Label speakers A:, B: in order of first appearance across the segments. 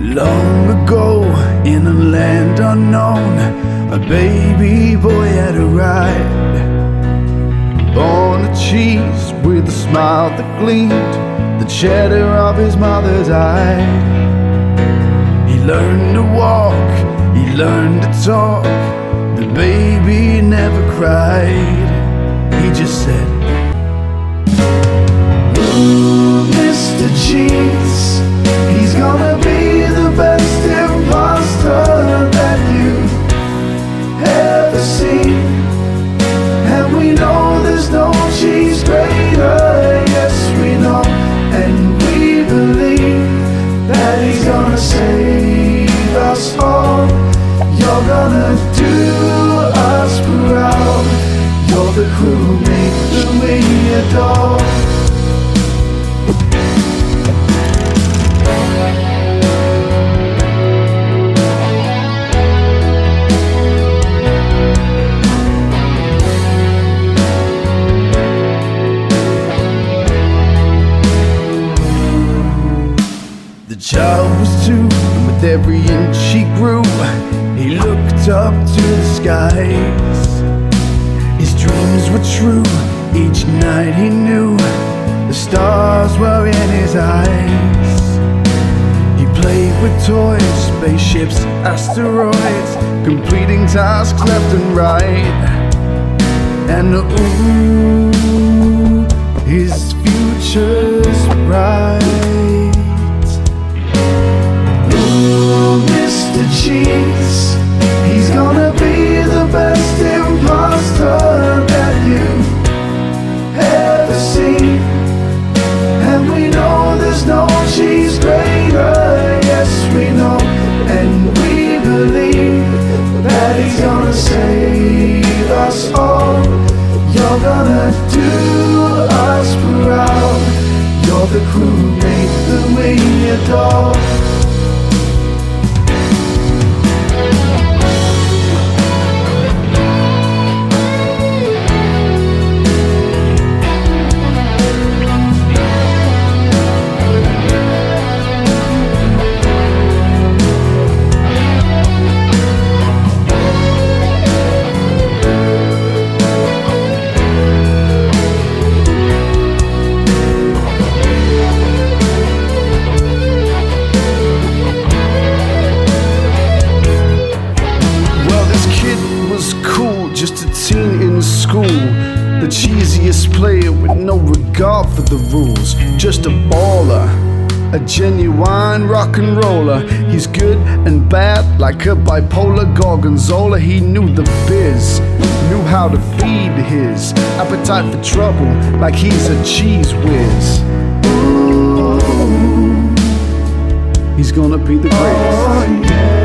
A: Long ago, in a land unknown, a baby boy had arrived. Born a cheese with a smile that gleamed, the cheddar of his mother's eye. He learned to walk, he learned to talk. The baby never cried. He just said, child was two, and with every inch he grew, he looked up to the skies. His dreams were true, each night he knew the stars were in his eyes. He played with toys, spaceships, asteroids, completing tasks left and right. And ooh, his future's gonna save us all. You're gonna do us proud. You're the crewmate cool, just a teen in school. The cheesiest player with no regard for the rules. Just a baller, a genuine rock and roller. He's good and bad, like a bipolar gorgonzola. He knew the biz, knew how to feed his appetite for trouble, like he's a cheese whiz. He's gonna be the greatest. Oh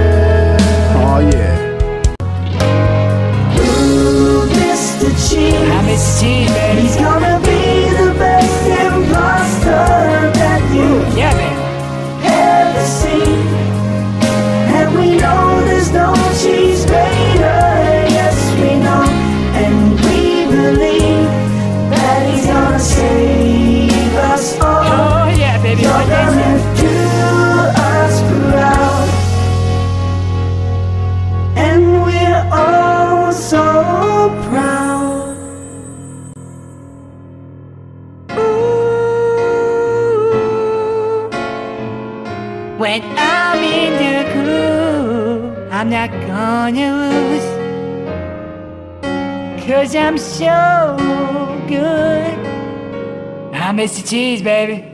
B: I'm baby.
C: He's gonna
B: When I'm in the crew, I'm not gonna lose. Cause I'm so good. I'm Mr. Cheese, baby.